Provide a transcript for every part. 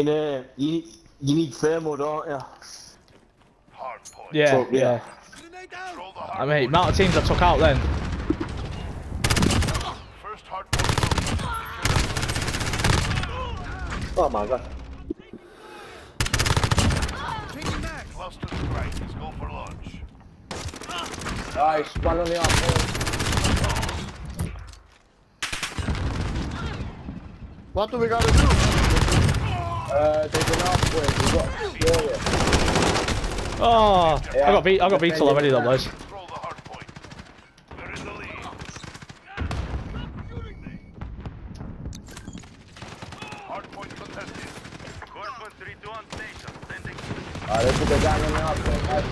In uh, you, you need thermal, don't you? Hard. Yeah, So, yeah. yeah. I mean, amount of teams I took out then. First hard point. Oh my god. Cluster strike. Let's go for launch. Nice, one on the arm. What do we gotta do? Uh, there's an arm where we've got Fury. Oh, I got beat. I got beat already, though, boys. Control the hard point. We're in the lead. Hard point contested. Corpus 3 to on station. Sending Ah, let's put the gun on the arm. guys.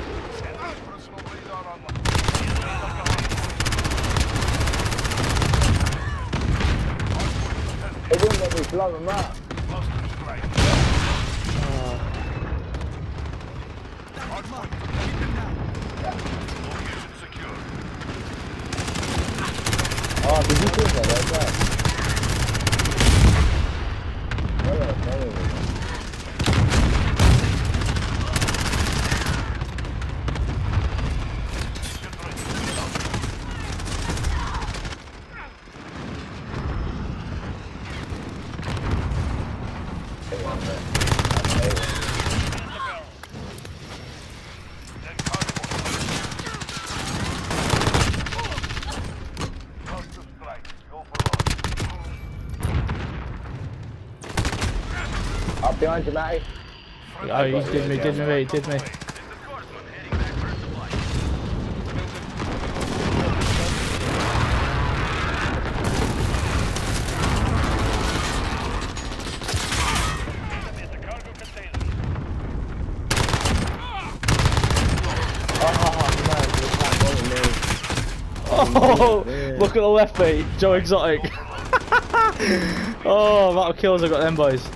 enemy personal radar on the Hard point contested. They wouldn't let me blow them up. Secure. Oh, ah, did you think that? Right. What a thing. Mission ready. Hang on a minute. Okay. Next hard point. Cluster strike. Go for launch. Up behind you, Matty. Oh, he did me, did me, did me. Oh, man, you can't follow me. Yeah. look at the left feet, Joe Exotic. oh, amount of kills I got them boys.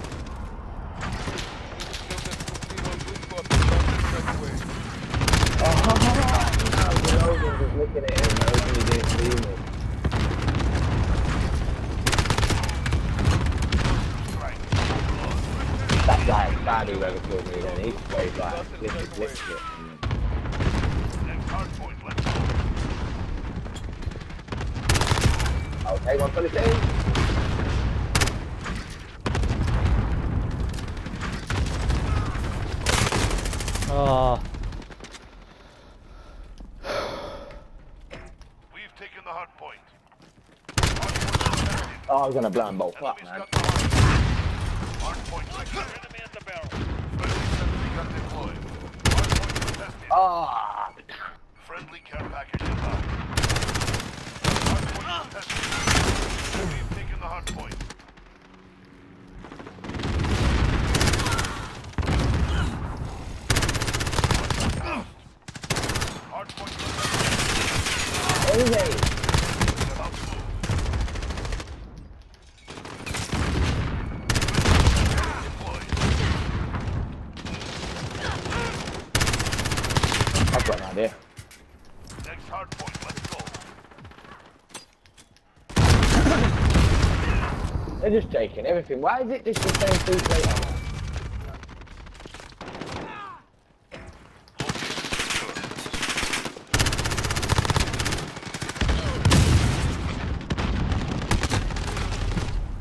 I was over just looking at him, hoping he didn't see me. That guy, bad whoever killed me then, he's straight like, literally glitched it. Next hard point. Let's go. I'll take one for the team. Oh, We've taken the hard point. Hard point contested. Oh, I was gonna blind him both man. hard Hard point secure. Enemy at the barrel. Friendly sentry gun deployed. Hard point contested. Friendly care package inbound. Hard point contested. We've taken the hard point. Hard point contested. anyway. About to move. Deployed. I've got an idea. Next hard point. Let's go. They're just taking everything. Why is it just the same two plate on?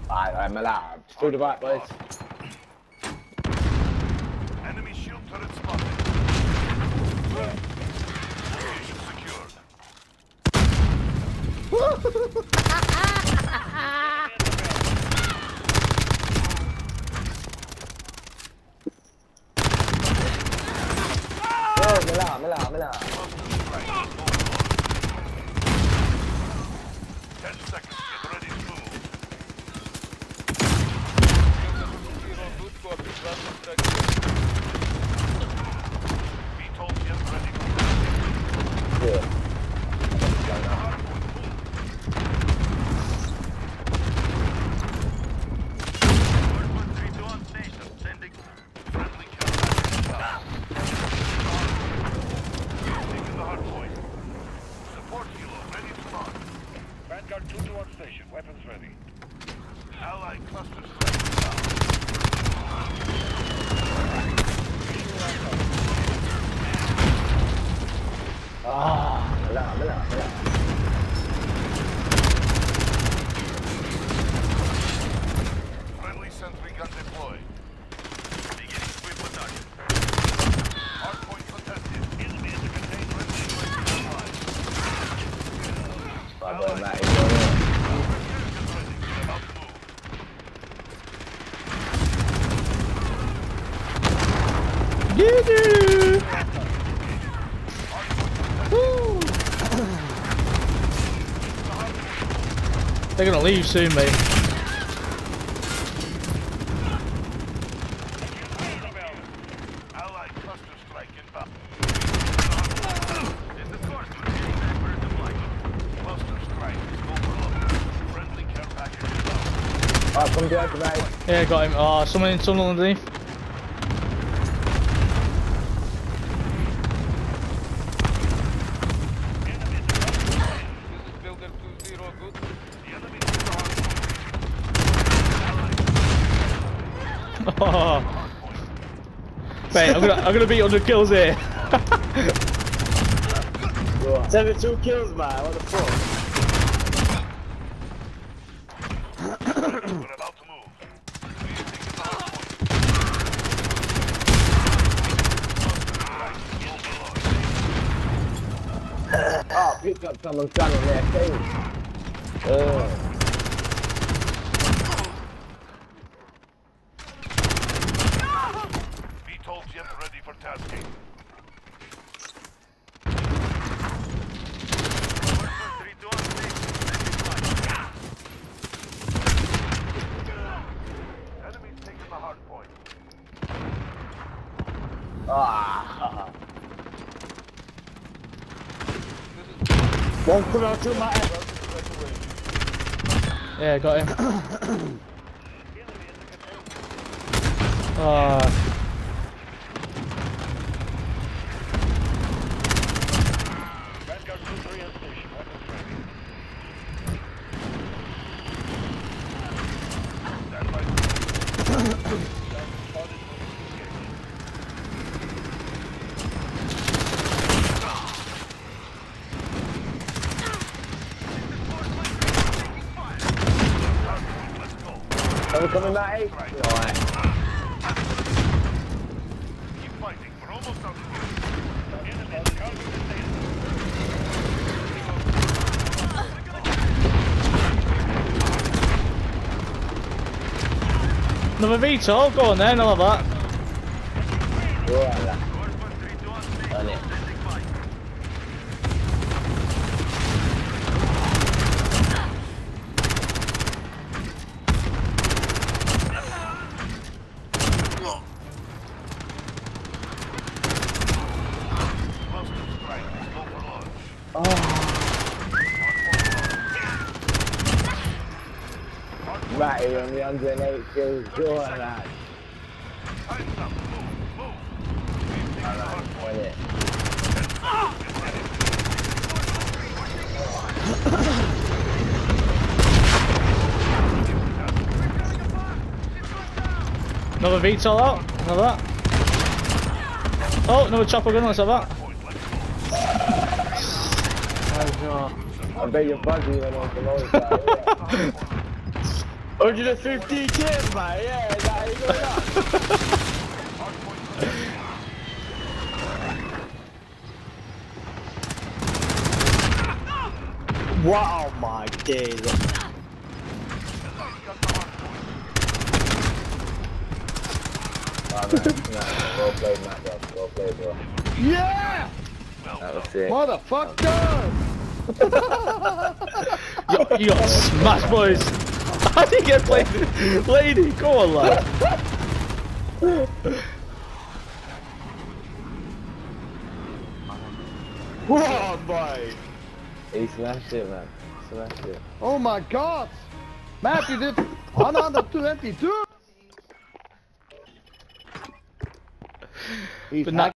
I, I'm allowed. Through the right, boys. Enemy shield turret spotted. Location secured. Oh, I'm allowed, I'm allowed, I'm allowed. Ten seconds. Get ready to move. Be told get ready to move. Yeah. Hard Vanguard 2 to on station. Weapons ready. Allied cluster strike. Ah, blah, blah, blah. Doo-doo. They're gonna leave soon, mate. Allied cluster strike inbound. In the course, where's the flag? Cluster strike is overlooked. Friendly care package inbound. Come down. Yeah, got him. Oh, someone, in tunnel underneath. Oh. Mate, I'm gonna, I'm gonna beat 100 kills here. Seventy-two kills, man. What the fuck? We're about to move. Please take the hard point. Oh, pick up someone's gun on their face. Uh. One come out to my Yeah, got him. Ah. Vanguard 2-3 on station. Weapons ready. Stand by. Let's go. Are we coming back? Alright. Keep fighting. We're almost out of here. Enemy target Another VTOL? Go on then, I'll have that. Alright, lad. Done it. Cluster strike. Go for launch. Matty on the 108 kills. Go on, lad. Time's up. Move. Move. We've taken the hard point. Win it. Another VTOL out. Another that. Oh, another chopper gun. Let's have that. I bet you're buggy when on the low side. 150 kills, man. Yeah, that. Wow, my days. Oh, man, man, well played, Matt. Well played, bro. Yeah! That was sick. Motherfucker! You, you got smashed, boys. How do you get played? Lady, go on, lad. Wow, boy! He smashed it, man. Smashed it. Oh my god! Matt, you did 122! He's But not